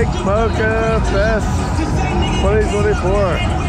Lake Mocha Fest 2024.